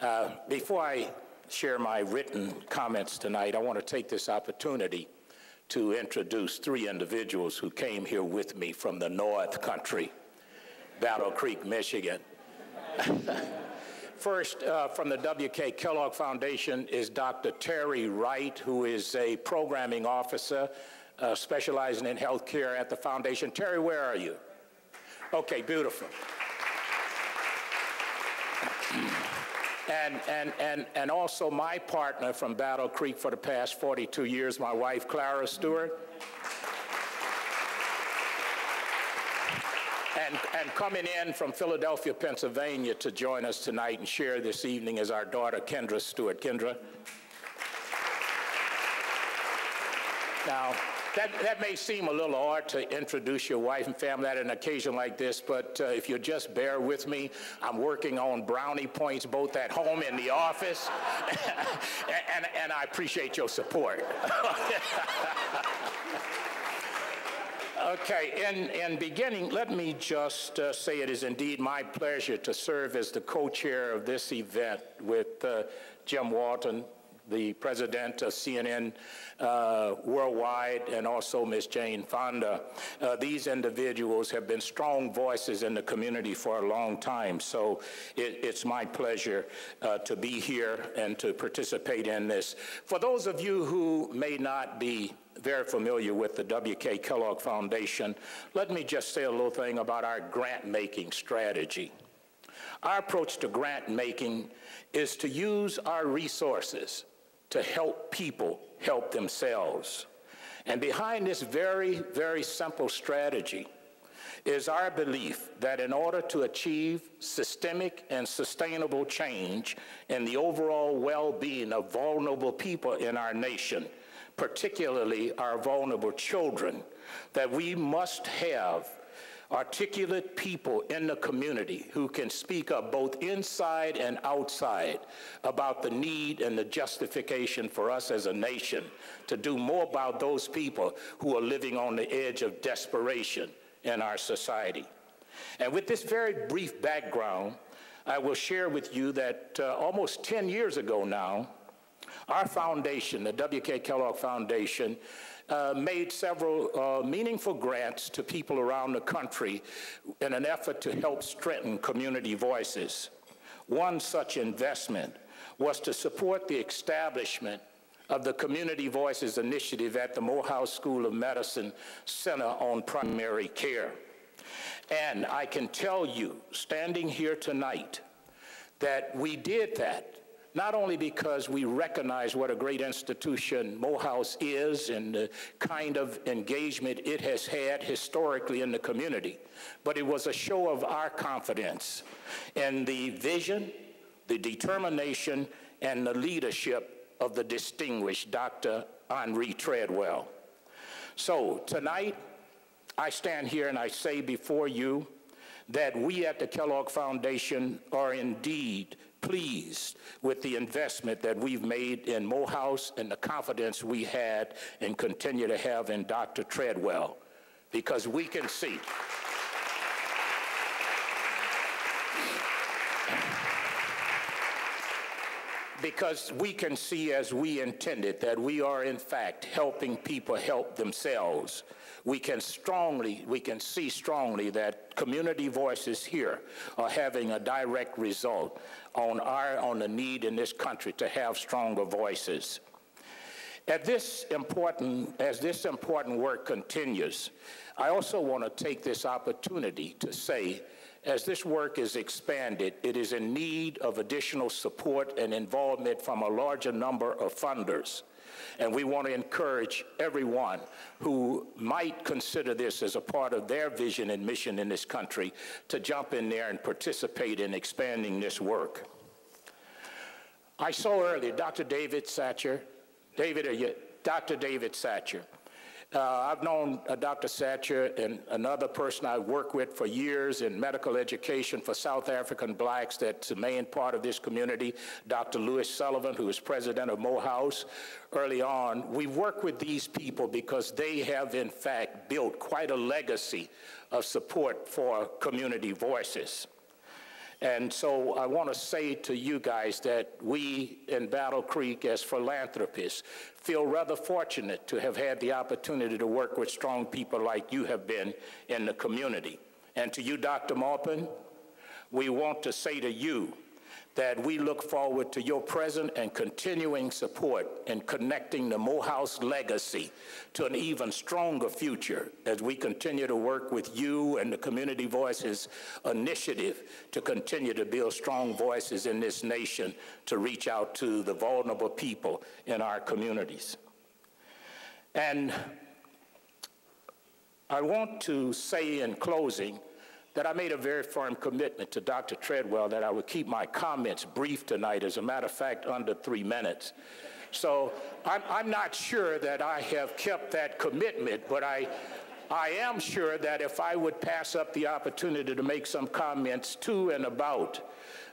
Uh, before I share my written comments tonight, I want to take this opportunity to introduce three individuals who came here with me from the North Country, Battle Creek, Michigan. First, uh, from the W.K. Kellogg Foundation is Dr. Terry Wright, who is a programming officer uh, specializing in healthcare at the foundation. Terry, where are you? Okay, beautiful. and, and, and, and also my partner from Battle Creek for the past 42 years, my wife, Clara Stewart. And, and, coming in from Philadelphia, Pennsylvania to join us tonight and share this evening is our daughter, Kendra Stewart. Kendra? Now, that, that may seem a little odd to introduce your wife and family at an occasion like this, but uh, if you just bear with me, I'm working on brownie points both at home and the office, and, and I appreciate your support. Okay, in, in beginning, let me just uh, say it is indeed my pleasure to serve as the co-chair of this event with uh, Jim Walton, the president of CNN uh, Worldwide, and also Ms. Jane Fonda. Uh, these individuals have been strong voices in the community for a long time, so it, it's my pleasure uh, to be here and to participate in this. For those of you who may not be very familiar with the W.K. Kellogg Foundation, let me just say a little thing about our grant making strategy. Our approach to grant making is to use our resources to help people help themselves. And behind this very, very simple strategy is our belief that in order to achieve systemic and sustainable change in the overall well being of vulnerable people in our nation, particularly our vulnerable children, that we must have articulate people in the community who can speak up both inside and outside about the need and the justification for us as a nation to do more about those people who are living on the edge of desperation in our society. And with this very brief background, I will share with you that uh, almost 10 years ago now, our foundation, the W.K. Kellogg Foundation, uh, made several uh, meaningful grants to people around the country in an effort to help strengthen community voices. One such investment was to support the establishment of the Community Voices Initiative at the Morehouse School of Medicine Center on Primary Care. And I can tell you, standing here tonight, that we did that not only because we recognize what a great institution Morehouse is and the kind of engagement it has had historically in the community, but it was a show of our confidence in the vision, the determination, and the leadership of the distinguished Dr. Henrie Treadwell. So tonight, I stand here and I say before you that we at the Kellogg Foundation are indeed pleased with the investment that we've made in Morehouse and the confidence we had and continue to have in Dr. Treadwell because we can see. because we can see as we intended that we are in fact helping people help themselves we can strongly, we can see strongly that community voices here are having a direct result on our, on the need in this country to have stronger voices. At this important, as this important work continues, I also want to take this opportunity to say as this work is expanded, it is in need of additional support and involvement from a larger number of funders. And we want to encourage everyone who might consider this as a part of their vision and mission in this country to jump in there and participate in expanding this work. I saw earlier Dr. David Satcher. David, are you, Dr. David Satcher. Uh, I've known uh, Dr. Satcher and another person I've worked with for years in medical education for South African blacks that's the main part of this community, Dr. Louis Sullivan, who is president of Morehouse early on. We work with these people because they have in fact built quite a legacy of support for community voices. And so I want to say to you guys that we in Battle Creek, as philanthropists, feel rather fortunate to have had the opportunity to work with strong people like you have been in the community. And to you, Dr. Maupin, we want to say to you that we look forward to your present and continuing support in connecting the Morehouse legacy to an even stronger future as we continue to work with you and the Community Voices initiative to continue to build strong voices in this nation to reach out to the vulnerable people in our communities. And I want to say in closing that I made a very firm commitment to Dr. Treadwell that I would keep my comments brief tonight, as a matter of fact, under three minutes. So I'm, I'm not sure that I have kept that commitment, but I, I am sure that if I would pass up the opportunity to make some comments to and about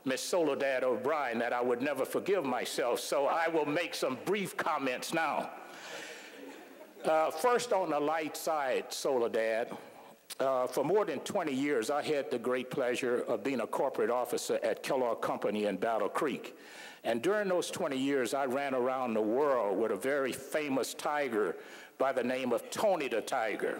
Miss Soledad O'Brien, that I would never forgive myself. So I will make some brief comments now. Uh, first, on the light side, Soledad. Uh, for more than 20 years, I had the great pleasure of being a corporate officer at Kellogg Company in Battle Creek. And during those 20 years, I ran around the world with a very famous tiger by the name of Tony the Tiger.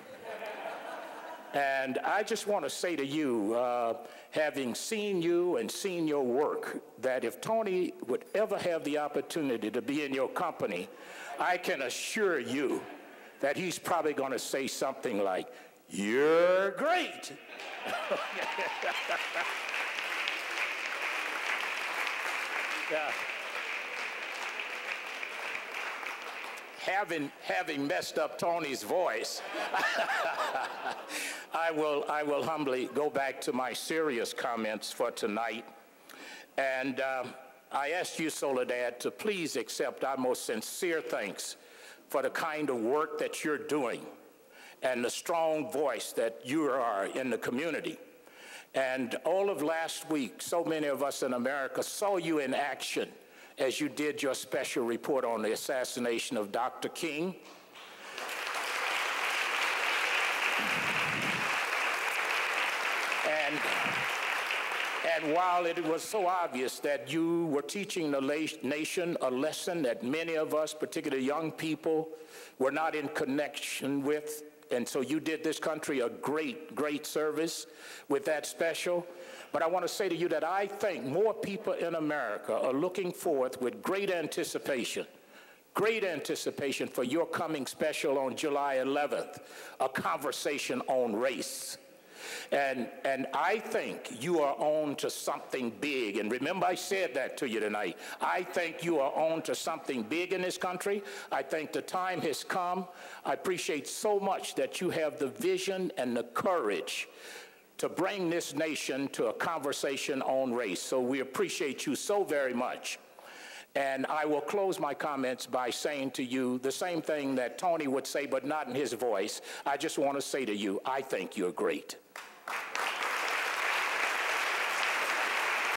and I just want to say to you, uh, having seen you and seen your work, that if Tony would ever have the opportunity to be in your company, I can assure you that he's probably going to say something like, you're great. yeah. Having, having messed up Tony's voice, I, will, I will humbly go back to my serious comments for tonight. And uh, I ask you, Soledad, to please accept our most sincere thanks for the kind of work that you're doing and the strong voice that you are in the community. And all of last week, so many of us in America saw you in action as you did your special report on the assassination of Dr. King. And, and while it was so obvious that you were teaching the nation a lesson that many of us, particularly young people, were not in connection with, and so you did this country a great, great service with that special. But I want to say to you that I think more people in America are looking forth with great anticipation, great anticipation for your coming special on July 11th, a conversation on race. And, and I think you are on to something big. And remember, I said that to you tonight. I think you are on to something big in this country. I think the time has come. I appreciate so much that you have the vision and the courage to bring this nation to a conversation on race. So we appreciate you so very much. And I will close my comments by saying to you the same thing that Tony would say, but not in his voice. I just want to say to you, I think you're great.